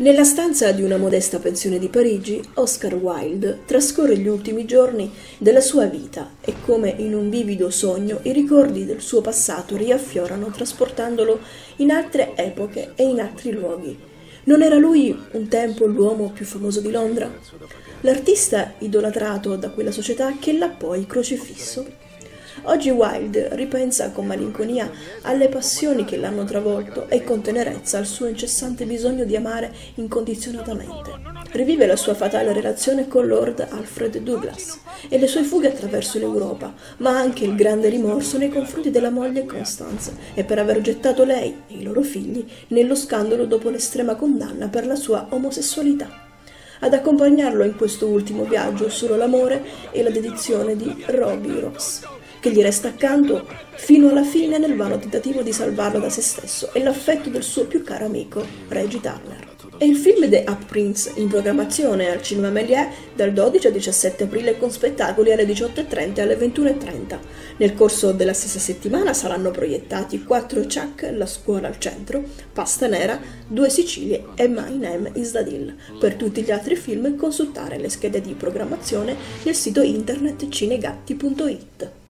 Nella stanza di una modesta pensione di Parigi, Oscar Wilde trascorre gli ultimi giorni della sua vita e come in un vivido sogno i ricordi del suo passato riaffiorano trasportandolo in altre epoche e in altri luoghi. Non era lui un tempo l'uomo più famoso di Londra? L'artista idolatrato da quella società che l'ha poi crocifisso? Oggi Wilde ripensa con malinconia alle passioni che l'hanno travolto e con tenerezza al suo incessante bisogno di amare incondizionatamente. Rivive la sua fatale relazione con Lord Alfred Douglas e le sue fughe attraverso l'Europa, ma anche il grande rimorso nei confronti della moglie Constance e per aver gettato lei e i loro figli nello scandalo dopo l'estrema condanna per la sua omosessualità. Ad accompagnarlo in questo ultimo viaggio solo l'amore e la dedizione di Robbie Ross che gli resta accanto fino alla fine nel vano tentativo di salvarlo da se stesso e l'affetto del suo più caro amico, Reggie Turner. E il film The Up Prince in programmazione al Cinema Méliès dal 12 al 17 aprile con spettacoli alle 18.30 e alle 21.30. Nel corso della stessa settimana saranno proiettati 4 Chuck, La scuola al centro, Pasta nera, Due Sicilie e My Name is Dadil. Per tutti gli altri film consultare le schede di programmazione nel sito internet cinegatti.it.